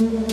Mm-hmm.